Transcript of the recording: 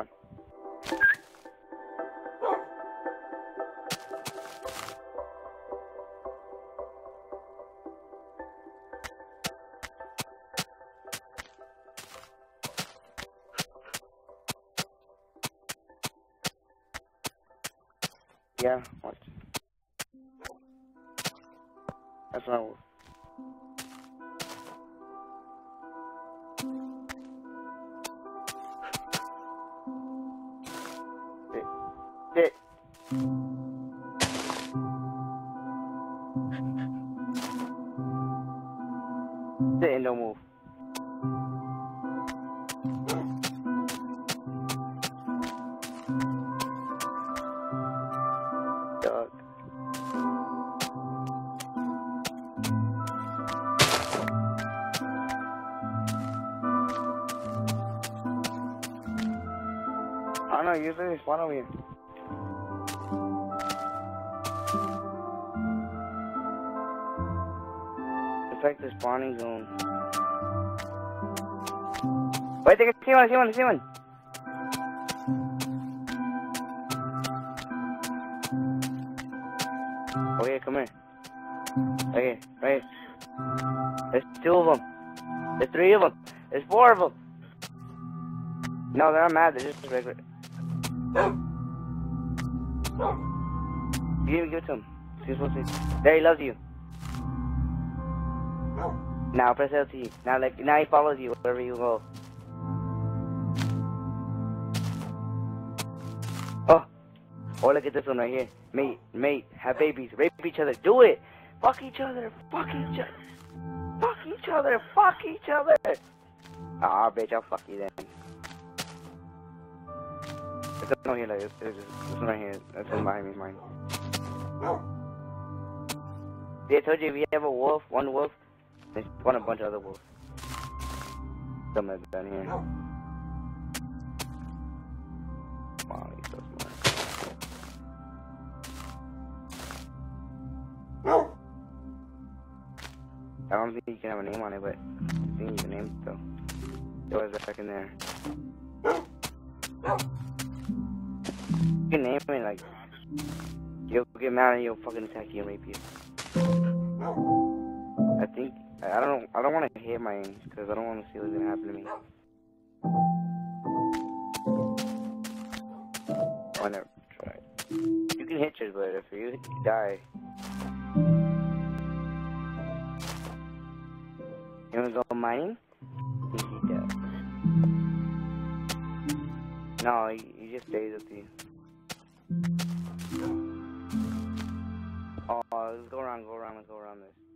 on. Yeah, watch. That's. Sit. Sit. Sit and don't move. Dog. I know, usually spawn over here. Like the spawning zone. Wait, I see one, I see one, I see one. Okay, come here. Okay, right. There's two of them. There's three of them. There's four of them. No, they're not mad. They're just regular. You didn't give it to him. There, he loves you. Now press LT. Now, like, now he follows you wherever you go. Oh, oh, look at this one right here. Mate, mate, have babies, rape each other. Do it. Fuck each other. Fuck each other. Fuck each other. Fuck each other. Ah, bitch, I'll fuck you then. There's one here, like, there's this one right here. That's one behind me, mine. See, I told you if you have a wolf, one wolf, then spawn a bunch of other wolves. Like that here. Wow, he's so smart. I don't think you can have a name on it, but I think you can name it though. It was back in there. You can name it like you'll get mad and you'll fucking attack you and rape you. I think I I don't I don't want to hit mine because I don't want to see what's gonna happen to me. Why never try? You can hit yours, but if you die, you wanna go mine? I think he does. No, he, he just stays with you. Oh, let's go around, go around, let's go around this.